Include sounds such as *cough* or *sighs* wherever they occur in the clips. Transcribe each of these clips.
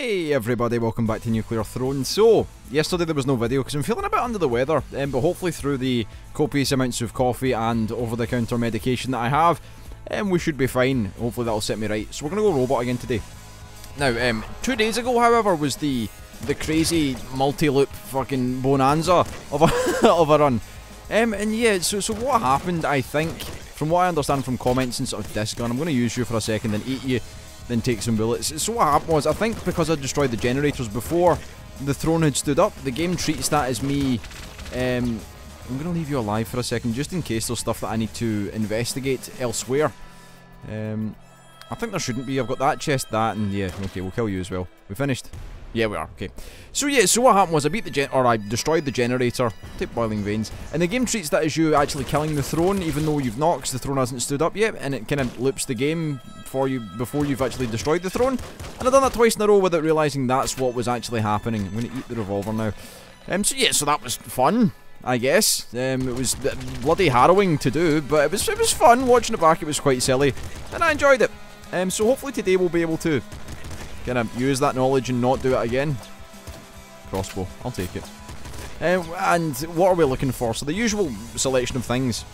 Hey everybody, welcome back to Nuclear Throne. So, yesterday there was no video because I'm feeling a bit under the weather, um, but hopefully through the copious amounts of coffee and over-the-counter medication that I have, um, we should be fine. Hopefully that'll set me right. So we're going to go robot again today. Now, um, two days ago, however, was the the crazy multi-loop fucking bonanza of a, *laughs* of a run. Um, and yeah, so, so what happened, I think, from what I understand from comments and sort of disc gun, I'm going to use you for a second and eat you then take some bullets. So what happened was, I think because I destroyed the generators before the throne had stood up, the game treats that as me... Um, I'm going to leave you alive for a second, just in case there's stuff that I need to investigate elsewhere. Um, I think there shouldn't be. I've got that chest, that, and yeah, okay, we'll kill you as well. We finished? Yeah, we are. Okay. So yeah, so what happened was I beat the gen- or I destroyed the generator. Take boiling veins, and the game treats that as you actually killing the throne, even though you've not, because the throne hasn't stood up yet, and it kind of loops the game for you before you've actually destroyed the throne. And I've done that twice in a row without realizing that's what was actually happening. I'm gonna eat the revolver now. Um. So yeah, so that was fun. I guess. Um, it was bloody harrowing to do, but it was it was fun watching it back. It was quite silly, and I enjoyed it. Um, so hopefully today we'll be able to kind of use that knowledge and not do it again. Crossbow, I'll take it. Um, and what are we looking for? So the usual selection of things.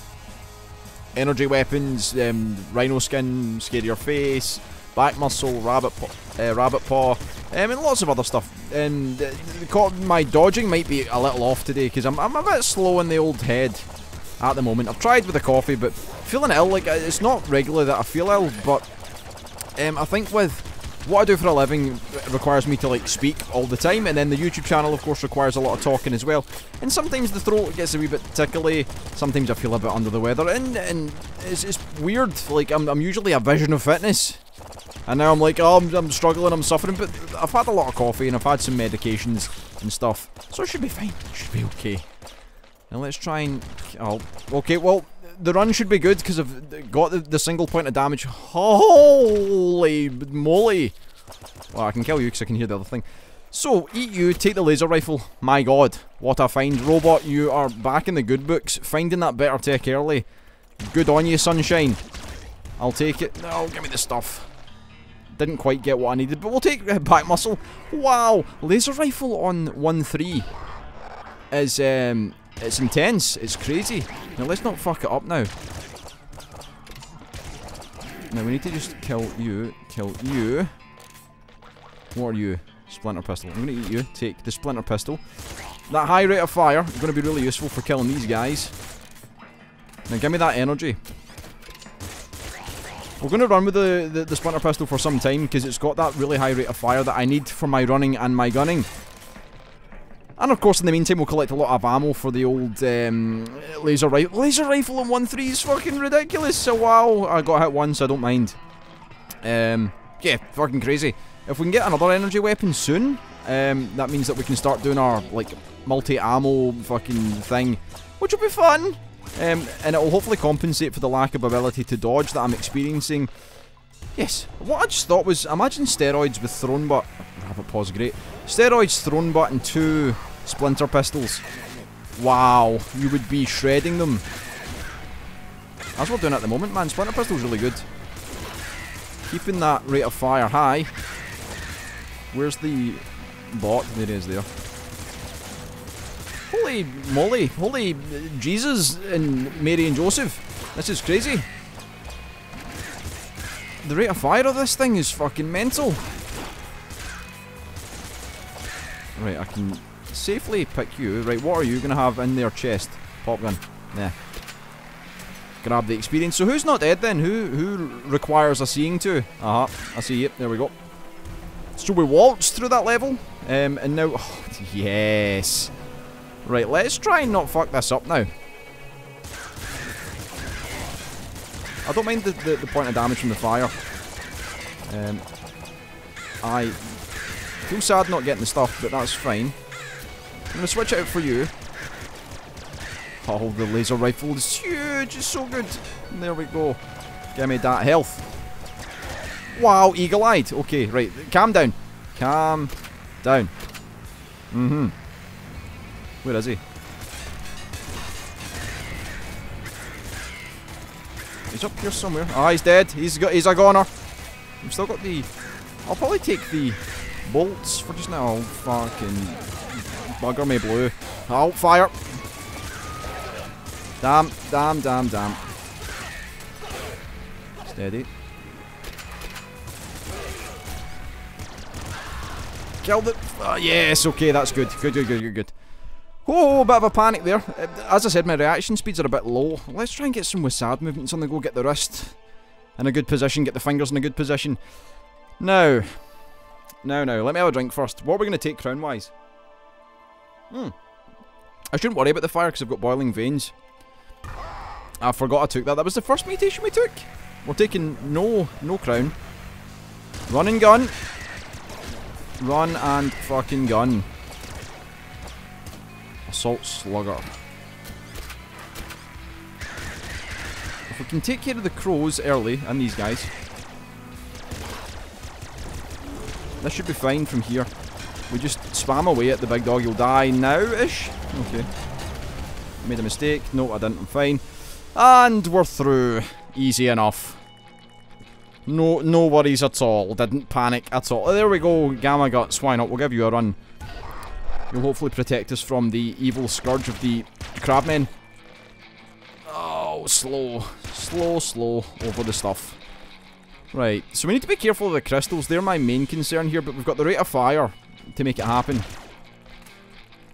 Energy weapons, um, rhino skin, scarier face, back muscle, rabbit paw, uh, rabbit paw, um, and lots of other stuff. And uh, my dodging might be a little off today because I'm, I'm a bit slow in the old head at the moment. I've tried with the coffee, but feeling ill, like it's not regularly that I feel ill, but um, I think with what I do for a living requires me to like speak all the time, and then the YouTube channel, of course, requires a lot of talking as well. And sometimes the throat gets a wee bit tickly. Sometimes I feel a bit under the weather, and and it's, it's weird. Like I'm, I'm usually a vision of fitness, and now I'm like, oh, I'm, I'm struggling, I'm suffering. But I've had a lot of coffee and I've had some medications and stuff, so it should be fine. It should be okay. Now let's try and. Oh, okay. Well, the run should be good because I've got the, the, single point of damage. Holy moly! Well, I can kill you because I can hear the other thing. So, eat you, take the laser rifle. My god, what a find. Robot, you are back in the good books. Finding that better tech early. Good on you, sunshine. I'll take it. No, give me the stuff. Didn't quite get what I needed, but we'll take back muscle. Wow, laser rifle on 1-3 is um, it's intense. It's crazy. Now, let's not fuck it up now. Now, we need to just kill you. Kill you. What are you? Splinter pistol. I'm going to eat you. Take the splinter pistol. That high rate of fire is going to be really useful for killing these guys. Now, give me that energy. We're going to run with the, the, the splinter pistol for some time because it's got that really high rate of fire that I need for my running and my gunning. And of course, in the meantime, we'll collect a lot of ammo for the old um, laser rifle. Laser rifle in 1-3 is fucking ridiculous. So wow, I got hit once, I don't mind. Um, yeah, fucking crazy. If we can get another energy weapon soon, um, that means that we can start doing our like multi-ammo fucking thing, which will be fun. Um, and it will hopefully compensate for the lack of ability to dodge that I'm experiencing. Yes, what I just thought was, imagine steroids with Throne Butt Rabbit pause great. Steroids thrown button two splinter pistols. Wow, you would be shredding them. That's what we're doing at the moment, man. Splinter pistol's really good. Keeping that rate of fire high. Where's the bot? There it is there. Holy moly. Holy Jesus and Mary and Joseph. This is crazy. The rate of fire of this thing is fucking mental. Right, I can safely pick you. Right, what are you going to have in their chest? Pop gun. Nah. Grab the experience. So who's not dead then? Who who requires a seeing to? Uh -huh. I see it. There we go. So we waltzed through that level. Um, and now... Oh, *sighs* yes. Right, let's try and not fuck this up now. I don't mind the, the, the point of damage from the fire. Um, I Feel sad not getting the stuff, but that's fine. I'm going to switch it out for you. Oh, the laser rifle is huge. It's so good. There we go. Give me that health. Wow, eagle-eyed. Okay, right. Calm down. Calm down. Mm-hmm. Where is he? He's up here somewhere. Ah, oh, he's dead. He's got. He's a goner. I've still got the... I'll probably take the Bolts for just now. Fucking bugger me blue. Oh, fire! Damn, damn, damn, damn. Steady. Killed it. Oh, yes, okay, that's good. Good, good, good, good, good. Oh, bit of a panic there. Uh, as I said, my reaction speeds are a bit low. Let's try and get some WASD movements on the go. Get the wrist in a good position. Get the fingers in a good position. Now. Now, now. Let me have a drink first. What are we going to take crown-wise? Hmm. I shouldn't worry about the fire because I've got boiling veins. I forgot I took that. That was the first mutation we took. We're taking no, no crown. Run and gun. Run and fucking gun. Assault Slugger. If we can take care of the crows early, and these guys. This should be fine from here. We just spam away at the big dog. You'll die now-ish. Okay. Made a mistake. No, I didn't. I'm fine. And we're through. Easy enough. No, no worries at all. Didn't panic at all. There we go, Gamma Guts. Why not? We'll give you a run. You'll hopefully protect us from the evil scourge of the crabmen. Oh, slow. Slow, slow over the stuff. Right, so we need to be careful of the crystals. They're my main concern here, but we've got the rate of fire to make it happen.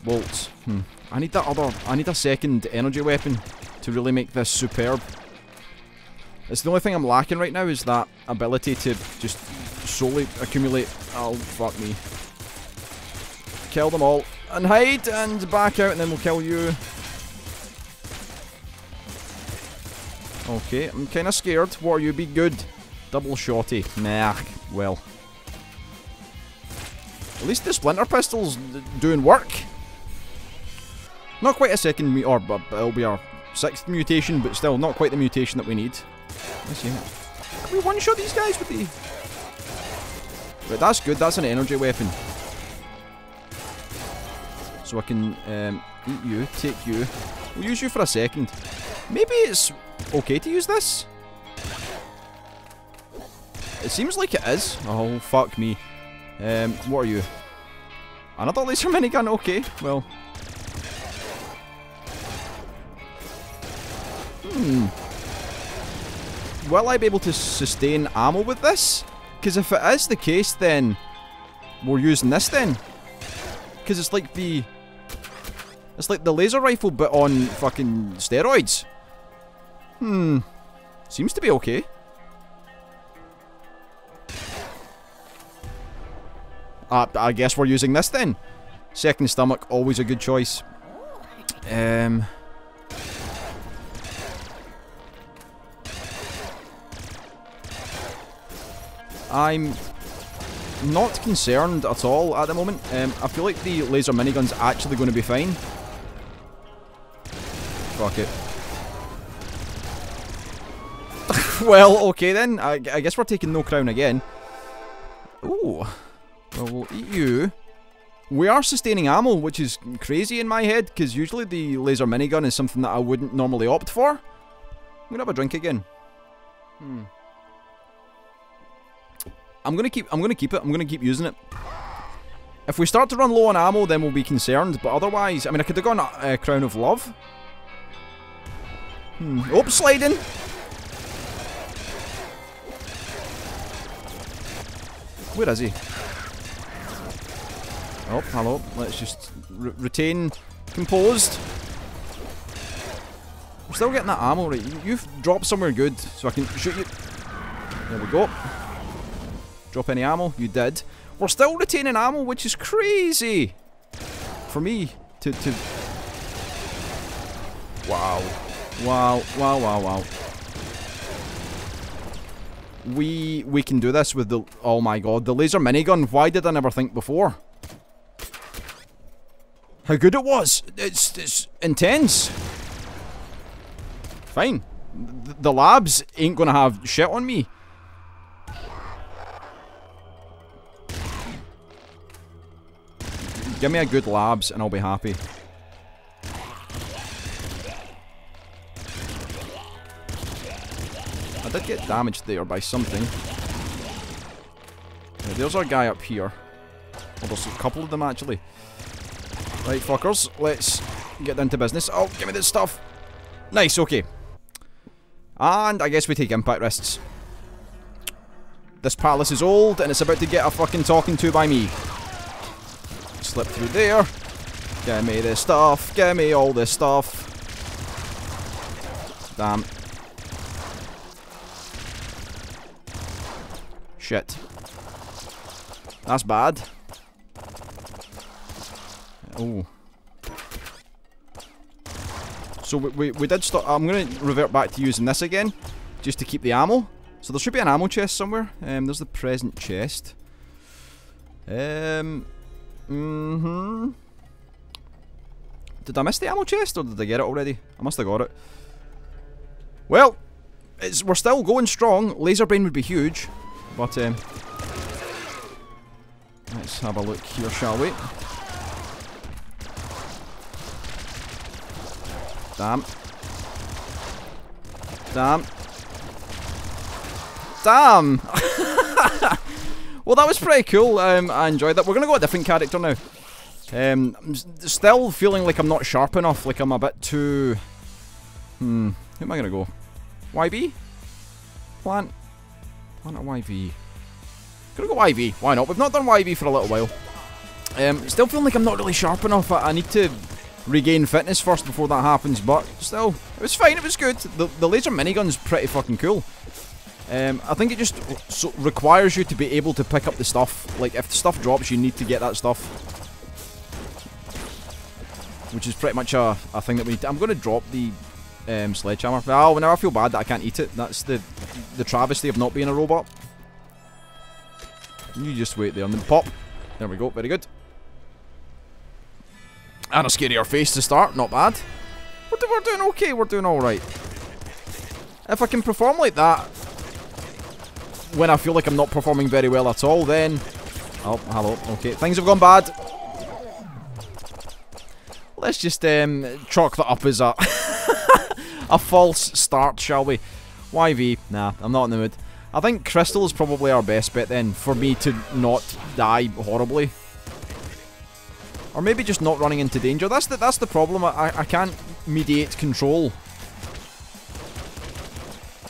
Bolts. Hmm. I need that other... I need a second energy weapon to really make this superb. It's the only thing I'm lacking right now is that ability to just solely accumulate... Oh, fuck me. Kill them all. And hide and back out and then we'll kill you. Okay, I'm kind of scared. What you? Be good. Double shotty. Nah, well. At least the splinter pistol's doing work. Not quite a second, or it'll be our sixth mutation, but still not quite the mutation that we need. Let's see. Can we one-shot these guys with the... Right, that's good. That's an energy weapon. So I can um, eat you, take you. We'll use you for a second. Maybe it's okay to use this? It seems like it is. Oh, fuck me. Um, what are you? Another laser *laughs* minigun? Okay, well. Hmm. Will I be able to sustain ammo with this? Because if it is the case, then we're using this then. Because it's like the... It's like the laser rifle, but on fucking steroids. Hmm. Seems to be okay. Uh, I guess we're using this then. Second stomach, always a good choice. Um... I'm not concerned at all at the moment. Um, I feel like the laser minigun's actually going to be fine. Fuck it. *laughs* well, okay then. I, I, guess we're taking no crown again. Ooh. Well, we'll eat you. We are sustaining ammo, which is crazy in my head, because usually the laser minigun is something that I wouldn't normally opt for. I'm gonna have a drink again. Hmm. I'm gonna keep. I'm gonna keep it. I'm gonna keep using it. If we start to run low on ammo, then we'll be concerned. But otherwise, I mean, I could have gone uh, Crown of Love. Hmm. Oh, sliding. Where is he? Oh, hello. Let's just retain composed. We're still getting that ammo, right? You've dropped somewhere good, so I can shoot you. There we go. Drop any ammo? You did. We're still retaining ammo, which is crazy! For me to... to wow. Wow, wow, wow, wow. We we can do this with the... Oh my god, the laser minigun. Why did I never think before? How good it was! It's, it's intense! Fine. The, the labs ain't gonna have shit on me. Give me a good labs and I'll be happy. I did get damaged there by something. there's our guy up here. Well, there's a couple of them actually. Right, fuckers, let's get down to business. Oh, give me this stuff. Nice, okay. And I guess we take impact wrists. This palace is old and it's about to get a fucking talking to by me. Slip through there. Give me this stuff. Give me all this stuff. Damn. Shit. That's bad. Oh. So we, we, we did start... I'm going to revert back to using this again. Just to keep the ammo. So there should be an ammo chest somewhere. Um, there's the present chest. Um... Mm-hmm. Did I miss the ammo chest or did I get it already? I must have got it. Well, it's, we're still going strong. Laser brain would be huge. But, um... Let's have a look here, shall we? Damn. Damn. Damn! *laughs* well, that was pretty cool. Um, I enjoyed that. We're going to go a different character now. Um, I'm still feeling like I'm not sharp enough. Like I'm a bit too... Hmm. Who am I going to go? YV? Plant? Plant or YV? Gonna go YV. Why not? We've not done YV for a little while. Um, still feeling like I'm not really sharp enough. I, I need to regain fitness first before that happens, but still, it was fine, it was good. The, the laser minigun's pretty fucking cool. Um, I think it just so requires you to be able to pick up the stuff. Like, if the stuff drops, you need to get that stuff. Which is pretty much a, a thing that we need to, I'm going to drop the um, sledgehammer. Oh, now I feel bad that I can't eat it. That's the the travesty of not being a robot. You just wait there and then pop. There we go, very good. And a scarier face to start, not bad. We're, do we're doing okay, we're doing alright. If I can perform like that when I feel like I'm not performing very well at all, then... Oh, hello, okay. Things have gone bad. Let's just um, chalk that up as a, *laughs* a false start, shall we? YV, nah, I'm not in the mood. I think Crystal is probably our best bet then, for me to not die horribly. Or maybe just not running into danger. That's the, that's the problem. I, I can't mediate control.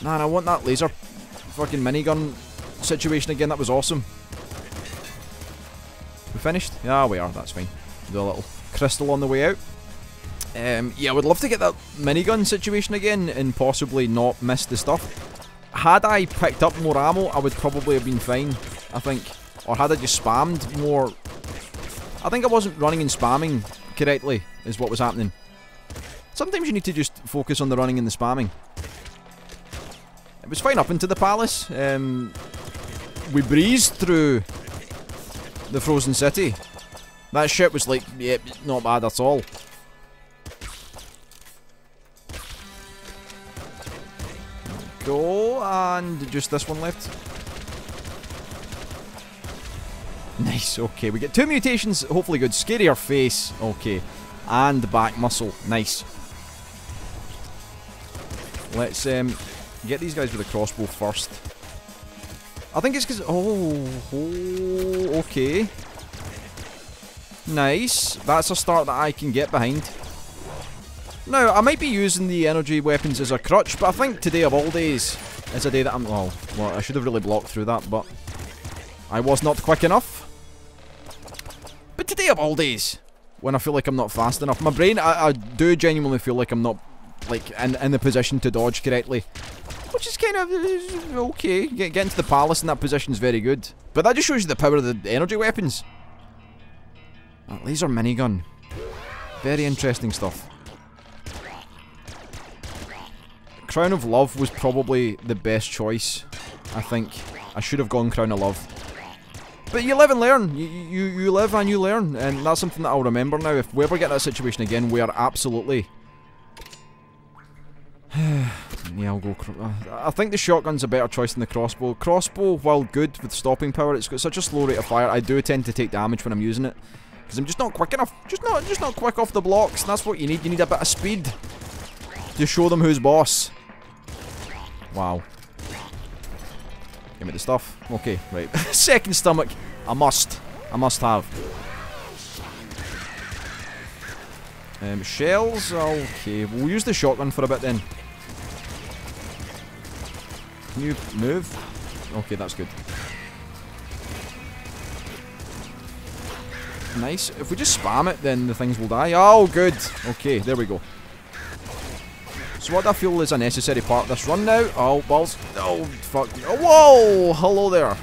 Man, I want that laser fucking minigun situation again. That was awesome. We finished? Yeah, we are. That's fine. Do a little crystal on the way out. Um, yeah, I would love to get that minigun situation again and possibly not miss the stuff. Had I picked up more ammo, I would probably have been fine, I think. Or had I just spammed more I think I wasn't running and spamming correctly, is what was happening. Sometimes you need to just focus on the running and the spamming. It was fine up into the palace. Um, we breezed through the frozen city. That shit was like, yep, yeah, not bad at all. Go, and just this one left. *laughs* Nice, okay. We get two mutations, hopefully good. Scarier face, okay. And back muscle, nice. Let's um, get these guys with a crossbow first. I think it's because... Oh, oh, okay. Nice. That's a start that I can get behind. Now, I might be using the energy weapons as a crutch, but I think today of all days is a day that I'm... Well, well I should have really blocked through that, but... I was not quick enough. But today of all days, when I feel like I'm not fast enough, my brain, I, I do genuinely feel like I'm not, like, in, in the position to dodge correctly. Which is kind of uh, okay. Get, getting to the palace in that position is very good. But that just shows you the power of the energy weapons. That laser minigun. Very interesting stuff. Crown of Love was probably the best choice, I think. I should have gone Crown of Love. But you live and learn. You, you, you live and you learn. And that's something that I'll remember now. If we ever get that situation again, we are absolutely... *sighs* yeah, I'll go... I think the shotgun's a better choice than the crossbow. Crossbow, while good with stopping power, it's got such a slow rate of fire. I do tend to take damage when I'm using it. Because I'm just not quick enough. Just not, just not quick off the blocks. that's what you need. You need a bit of speed. To show them who's boss. Wow. Give me the stuff. Okay, right. *laughs* Second stomach. I must. I must have. Um, shells, okay. We'll use the shotgun for a bit then. Can you move? Okay, that's good. Nice. If we just spam it, then the things will die. Oh, good. Okay, there we go. So what I feel is a necessary part of this run now. Oh, balls. Oh, fuck. Oh, whoa! Hello there.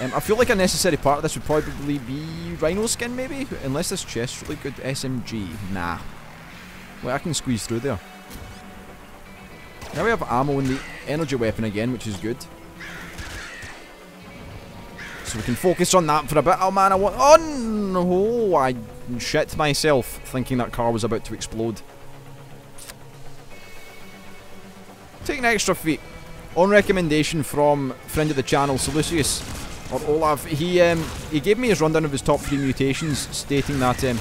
Um, I feel like a necessary part of this would probably be Rhino skin, maybe? Unless this chest's really good. SMG. Nah. Well, I can squeeze through there. Now we have ammo in the energy weapon again, which is good. So we can focus on that for a bit. Oh man, I want... Oh no! I shit myself thinking that car was about to explode. Taking extra feet. On recommendation from friend of the channel, Solucius, or Olaf, he um, he gave me his rundown of his top three mutations, stating that um,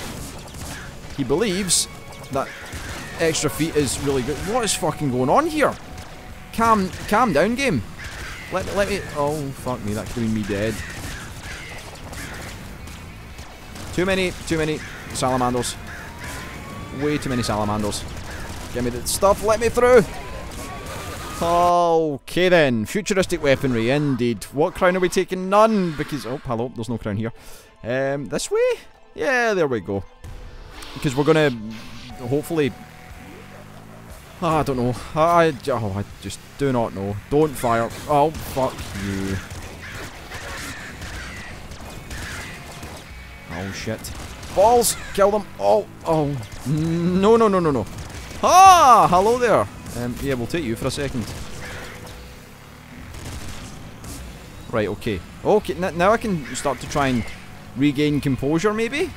he believes that extra feet is really good. What is fucking going on here? Calm, calm down, game. Let, let me... Oh, fuck me, that could be me dead. Too many, too many salamanders. Way too many salamanders. Give me the stuff, let me through! Okay then, futuristic weaponry, indeed. What crown are we taking? None, because... Oh, hello, there's no crown here. Um, this way? Yeah, there we go. Because we're gonna, hopefully... Oh, I don't know. I, oh, I just do not know. Don't fire. Oh, fuck you. Oh, shit. Balls! Kill them! Oh, oh. No, no, no, no, no. Ah! Hello there. Um, yeah, we'll take you for a second. Right, okay. Okay, now I can start to try and regain composure, maybe?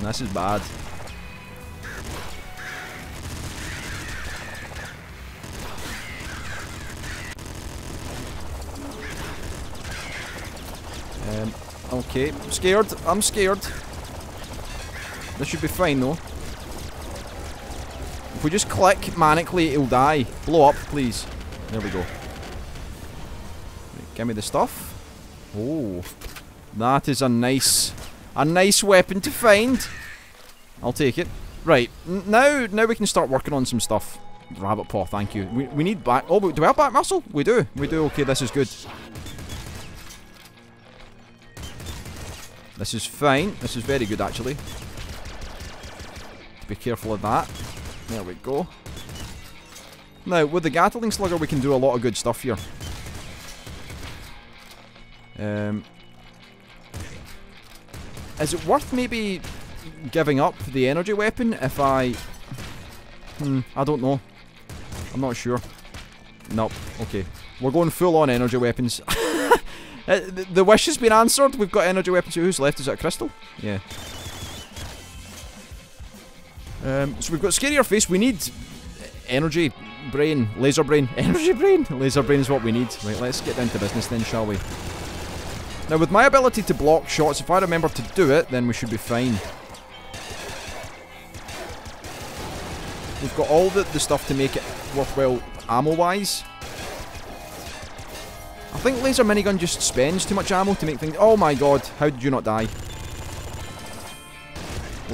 This is bad. Um, okay, scared. I'm scared. This should be fine, though. If we just click manically, it'll die. Blow up, please. There we go. Give me the stuff. Oh, that is a nice, a nice weapon to find. I'll take it. Right, now, now we can start working on some stuff. Rabbit paw, thank you. We, we need back. Oh, do we have back muscle? We do. We do. Okay, this is good. This is fine. This is very good, actually. Be careful of that. There we go. Now, with the Gatling Slugger, we can do a lot of good stuff here. Um, is it worth maybe giving up the energy weapon if I... Hmm, I don't know. I'm not sure. Nope. Okay. We're going full on energy weapons. *laughs* uh, the, wish has been answered. We've got energy weapons. Who's left? Is a crystal? Yeah. Um, so we've got scarier face. We need energy brain, laser brain, *laughs* energy brain. Laser brain is what we need. Right, let's get down to business then, shall we? Now, with my ability to block shots, if I remember to do it, then we should be fine. We've got all the, the stuff to make it worthwhile ammo-wise. I think laser minigun just spends too much ammo to make things... Oh my god, how did you not die?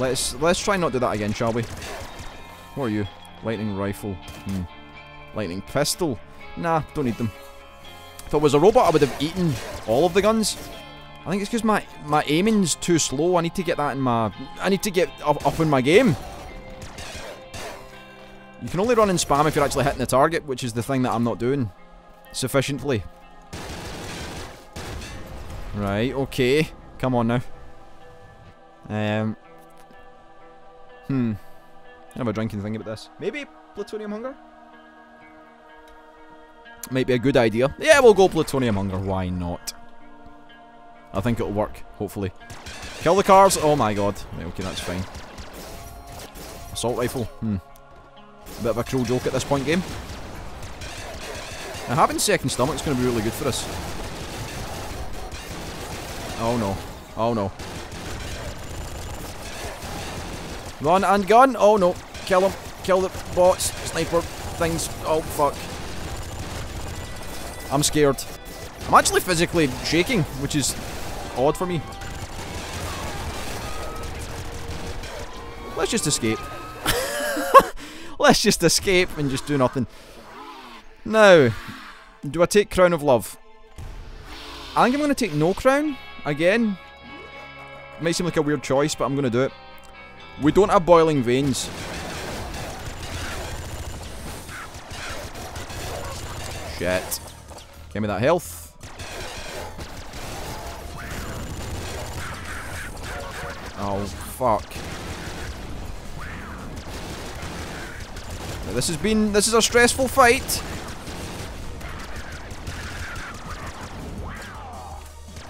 Let's let's try not do that again, shall we? What are you? Lightning rifle. Hmm. Lightning pistol. Nah, don't need them. If it was a robot, I would have eaten all of the guns. I think it's because my, my aiming's too slow. I need to get that in my... I need to get up, up in my game. You can only run and spam if you're actually hitting the target, which is the thing that I'm not doing sufficiently. Right, okay. Come on now. Um, Hmm. I have a drinking thing about this. Maybe plutonium hunger? Might be a good idea. Yeah, we'll go plutonium hunger. Why not? I think it'll work, hopefully. Kill the cars. Oh my god. Right, okay, that's fine. Assault rifle. Hmm. Bit of a cruel joke at this point game. Now, having second stomach is going to be really good for us. Oh no. Oh no. Run and gun! Oh no. Kill him. Kill the bots. Sniper things. Oh fuck. I'm scared. I'm actually physically shaking, which is odd for me. Let's just escape. *laughs* Let's just escape and just do nothing. Now, do I take Crown of Love? I think I'm going to take no crown again. It Might seem like a weird choice, but I'm going to do it. We don't have boiling veins. Shit. Give me that health. Oh, fuck. This has been... This is a stressful fight.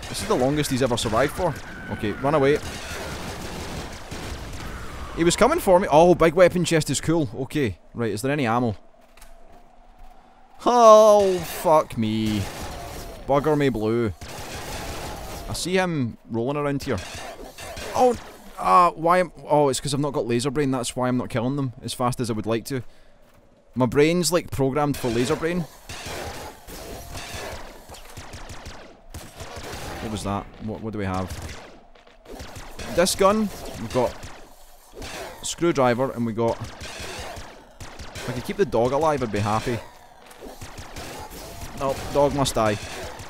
This is the longest he's ever survived for. Okay, run away. He was coming for me. Oh, big weapon chest is cool. Okay, right, is there any ammo? Oh, fuck me. Bugger me blue. I see him rolling around here. Oh, uh, why am- Oh, it's because I've not got laser brain, that's why I'm not killing them as fast as I would like to. My brain's like programmed for laser brain. What was that? What, what do we have? This gun, we've got screwdriver and we got... If I could keep the dog alive, I'd be happy. Oh, dog must die.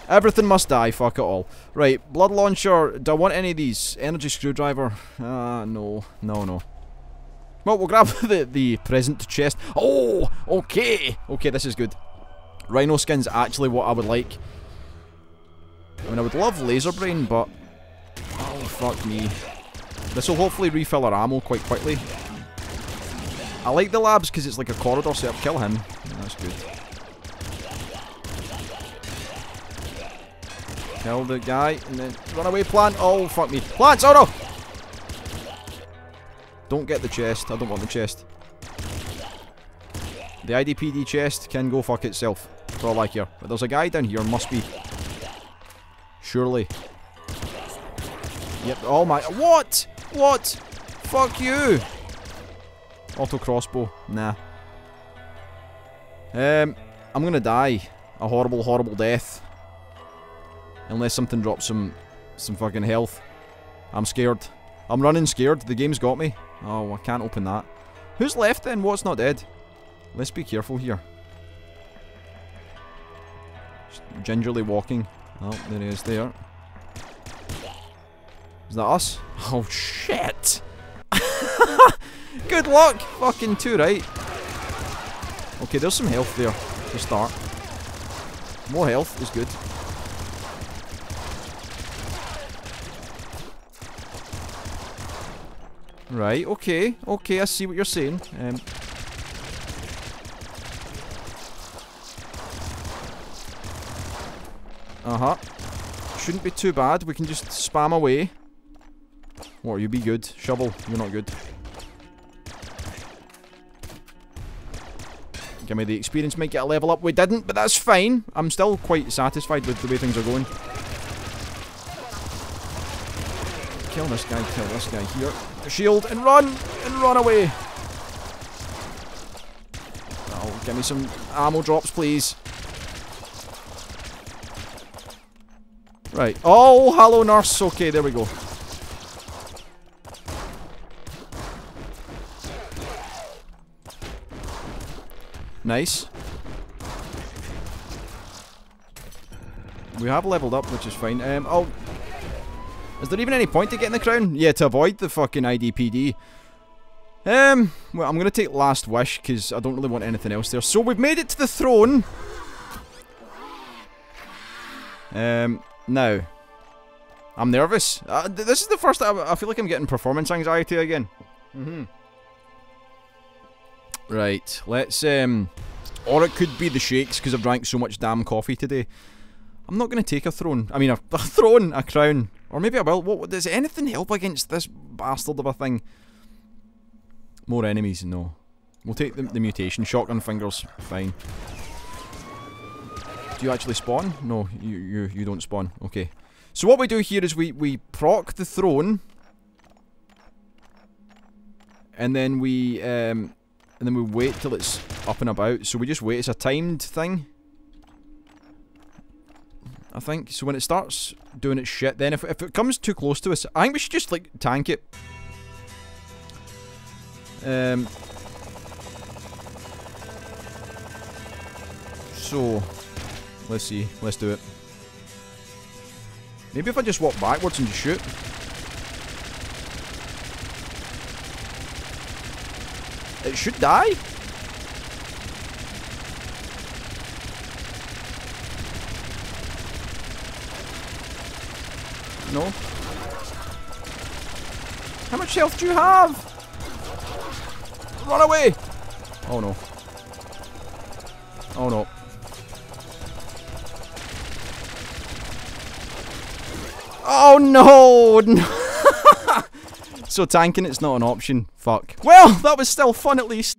Everything must die, fuck it all. Right, blood launcher, do I want any of these? Energy screwdriver? Ah, uh, no. No, no. Well, we'll grab *laughs* the, the present chest. Oh, okay. Okay, this is good. Rhino skin's actually what I would like. I mean, I would love laser brain, but... Oh, fuck me. This will hopefully refill our ammo quite quickly. I like the labs because it's like a corridor setup. Kill him. That's good. Kill the guy, and then run away, plant. Oh, fuck me. Plants! Oh, no! Don't get the chest. I don't want the chest. The IDPD chest can go fuck itself, for all I care. But there's a guy down here, must be. Surely. Yep, oh my- What? What? Fuck you! Auto crossbow. Nah. Um, I'm gonna die. A horrible, horrible death. Unless something drops some, some fucking health. I'm scared. I'm running scared. The game's got me. Oh, I can't open that. Who's left then? What's not dead? Let's be careful here. Just gingerly walking. Oh, there he is there. Is that us? *laughs* Oh, shit! *laughs* Good luck! Fucking two, right? Okay, there's some health there to start. More health is good. Right, okay, okay, I see what you're saying. Um, uh-huh. Shouldn't be too bad, we can just spam away. What, you be good. Shovel, you're not good. Give me the experience, might get a level up. We didn't, but that's fine. I'm still quite satisfied with the way things are going. Kill this guy, kill this guy here. Shield, and run! And run away! Oh, give me some ammo drops, please. Right. Oh, hello, nurse. Okay, there we go. Nice. We have leveled up, which is fine. Um, oh, is there even any point to getting the crown? Yeah, to avoid the fucking IDPD. Um, well, I'm going to take Last Wish, because I don't really want anything else there. So we've made it to the throne. Um, now. I'm nervous. Uh, this is the first time I feel like I'm getting performance anxiety again. Mm hmm Right, let's, um... Or it could be the shakes, because I've drank so much damn coffee today. I'm not going to take a throne. I mean, a, *laughs* a throne, a crown. Or maybe I will. What, does anything help against this bastard of a thing? More enemies? No. We'll take the, the mutation. Shotgun fingers. Fine. Do you actually spawn? No, you, you, you don't spawn. Okay. So what we do here is we, we proc the throne. And then we, um, and then we wait till it's up and about. So we just wait. It's a timed thing. I think. So when it starts doing its shit, then if, if it comes too close to us, I think we should just, like, tank it. Um... So... Let's see. Let's do it. Maybe if I just walk backwards and just shoot. It should die. No. How much health do you have? Run away! Oh no. Oh no. Oh no! *laughs* no. So tanking it's not an option. Fuck. Well, that was still fun at least.